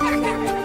Ha ha ha!